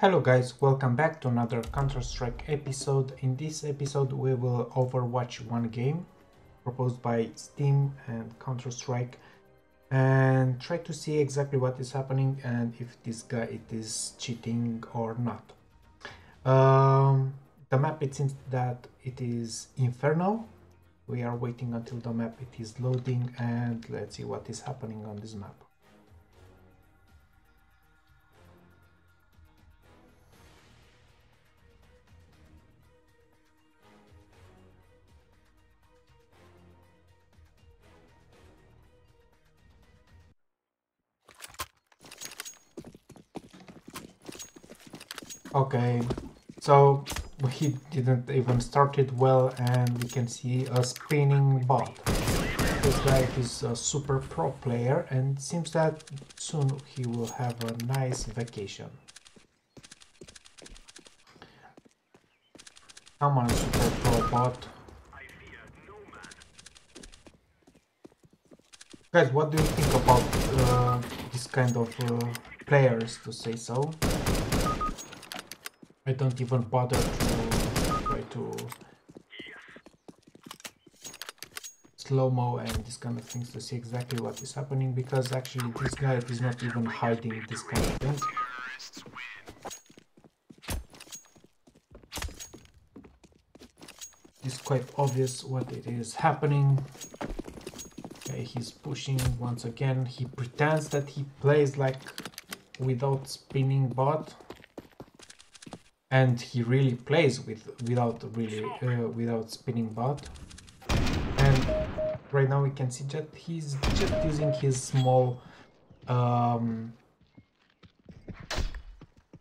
Hello guys, welcome back to another Counter-Strike episode. In this episode we will overwatch one game proposed by Steam and Counter-Strike and try to see exactly what is happening and if this guy it is cheating or not. Um, the map it seems that it is Inferno. We are waiting until the map it is loading and let's see what is happening on this map. Okay, so he didn't even start it well and we can see a spinning bot. This guy is a super pro player and seems that soon he will have a nice vacation. Come on super pro bot. Guys, what do you think about uh, this kind of uh, players to say so? I don't even bother to try to slow-mo and this kind of things to see exactly what is happening because actually this guy is not even hiding this kind of things. It's quite obvious what it is happening. Okay, he's pushing once again. He pretends that he plays like without spinning bot and he really plays with without really uh, without spinning bot and right now we can see that he's just using his small um,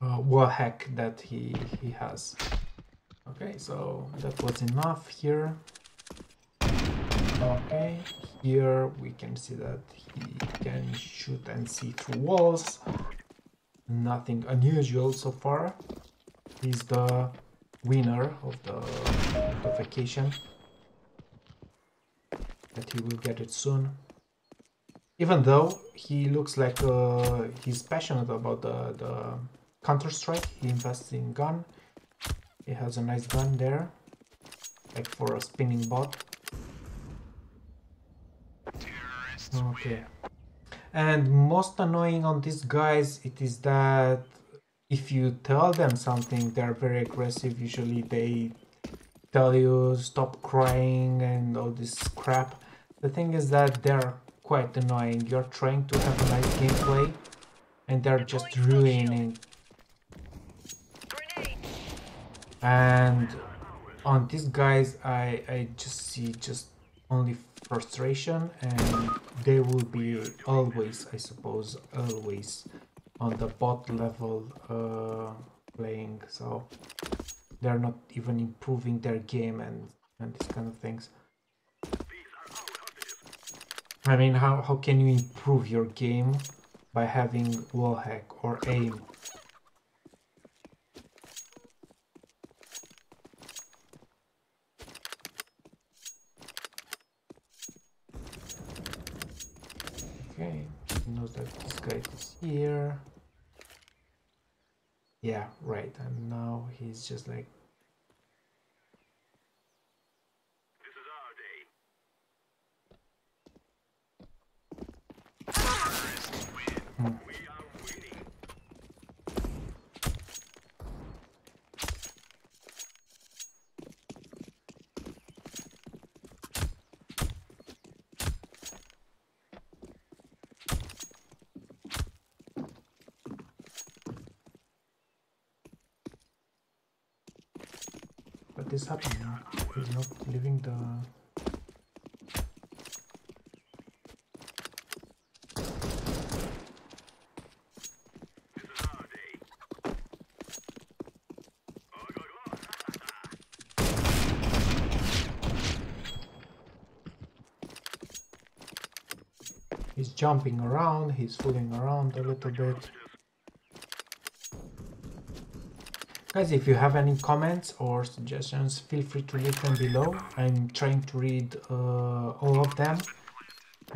uh, wall hack that he he has. Okay so that was enough here. Okay here we can see that he can shoot and see through walls. Nothing unusual so far he's the winner of the, the vacation. That he will get it soon. Even though he looks like uh, he's passionate about the, the counter-strike he invests in gun. He has a nice gun there like for a spinning bot. Okay. And most annoying on these guys it is that if you tell them something, they're very aggressive. Usually they tell you stop crying and all this crap. The thing is that they're quite annoying. You're trying to have a nice gameplay and they're just ruining. And on these guys, I, I just see just only frustration and they will be always, I suppose, always on the bot level uh, playing so they're not even improving their game and and these kind of things. I mean how, how can you improve your game by having wall hack or aim okay he knows that this guy is here yeah right and now he's just like hmm. What is happening? He's not leaving the... He's jumping around, he's fooling around a little bit. Guys, if you have any comments or suggestions, feel free to leave them below. I'm trying to read uh, all of them.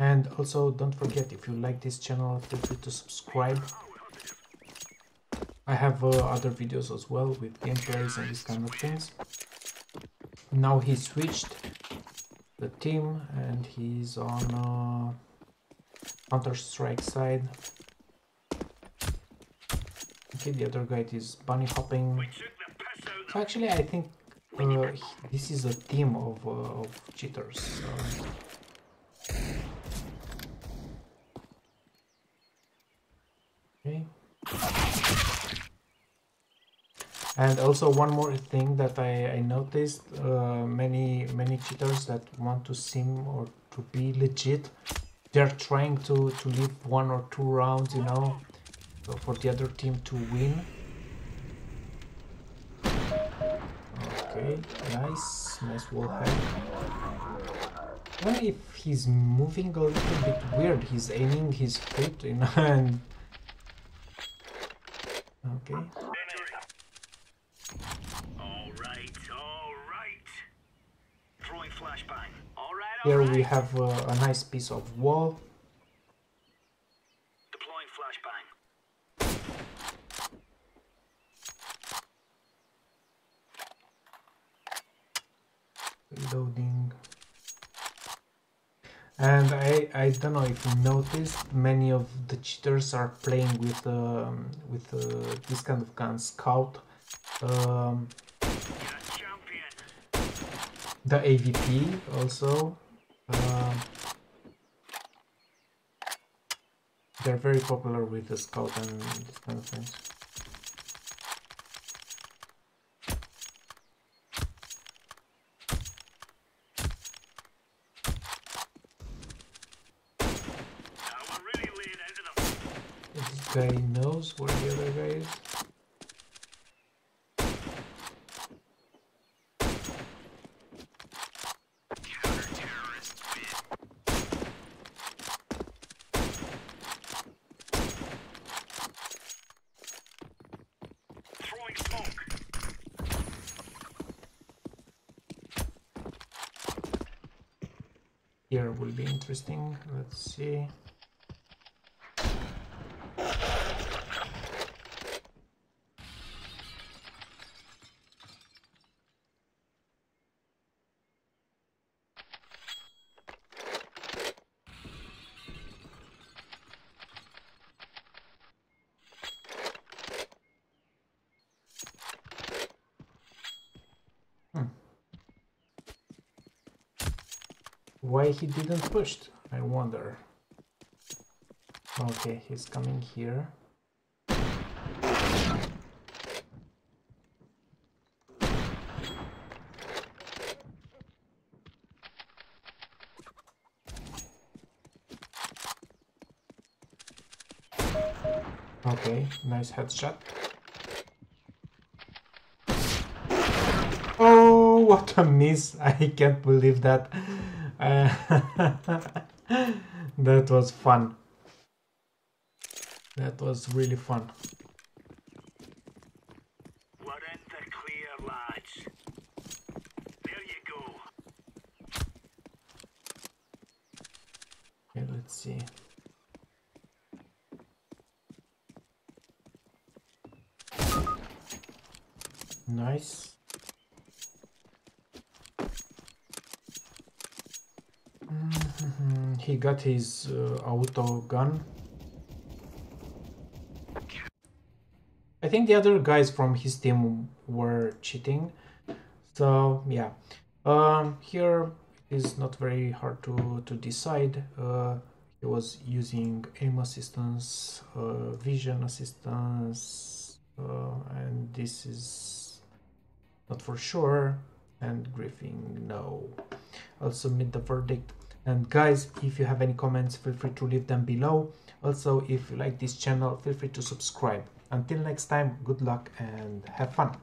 And also, don't forget, if you like this channel, feel free to subscribe. I have uh, other videos as well with gameplays and these kind of things. Now he switched the team and he's on uh, Counter-Strike side. Okay, the other guy is bunny hopping. So actually I think uh, this is a team of, uh, of cheaters. Okay. And also one more thing that I, I noticed, uh, many many cheaters that want to sim or to be legit, they're trying to, to leave one or two rounds, you know, for the other team to win. Okay, nice, nice wall hack. What if he's moving a little bit weird? He's aiming his foot in and... Okay. Here we have uh, a nice piece of wall. Deploying flashbang. Reloading. And I, I don't know if you noticed, many of the cheaters are playing with um, with uh, this kind of gun, Scout. Um, the AVP also. Uh, they're very popular with the scout and this kind of things. This guy knows where the other guy is. here will be interesting. Let's see. Hmm. why he didn't push, I wonder. Okay, he's coming here. Okay, nice headshot. What a miss! I can't believe that. that was fun. That was really fun. We're in the clear, lads. There you go. Okay, let's see. Nice. He got his uh, auto gun. I think the other guys from his team were cheating. So yeah, um, here is not very hard to, to decide. Uh, he was using aim assistance, uh, vision assistance, uh, and this is not for sure. And Griefing, no. I'll submit the verdict and guys if you have any comments feel free to leave them below. Also if you like this channel feel free to subscribe. Until next time good luck and have fun